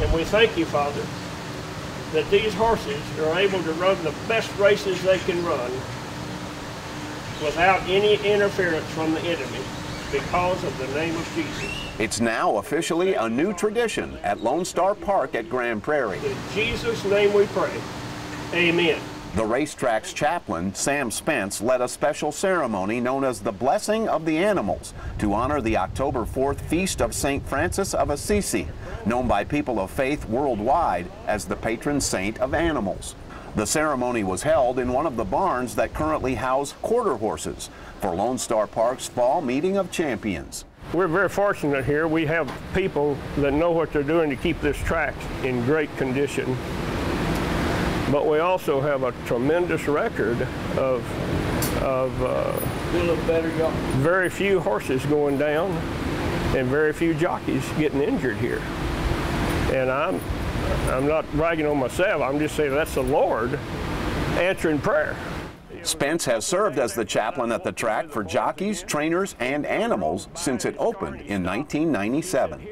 And we thank you, Father, that these horses are able to run the best races they can run without any interference from the enemy because of the name of Jesus. It's now officially a new tradition at Lone Star Park at Grand Prairie. In Jesus' name we pray. Amen. The racetrack's chaplain, Sam Spence, led a special ceremony known as the Blessing of the Animals to honor the October 4th Feast of St. Francis of Assisi, known by people of faith worldwide as the patron saint of animals. The ceremony was held in one of the barns that currently house quarter horses for Lone Star Park's Fall Meeting of Champions. We're very fortunate here. We have people that know what they're doing to keep this track in great condition. But we also have a tremendous record of, of uh, very few horses going down and very few jockeys getting injured here. And I'm, I'm not bragging on myself. I'm just saying that's the Lord answering prayer. Spence has served as the chaplain at the track for jockeys, trainers, and animals since it opened in 1997.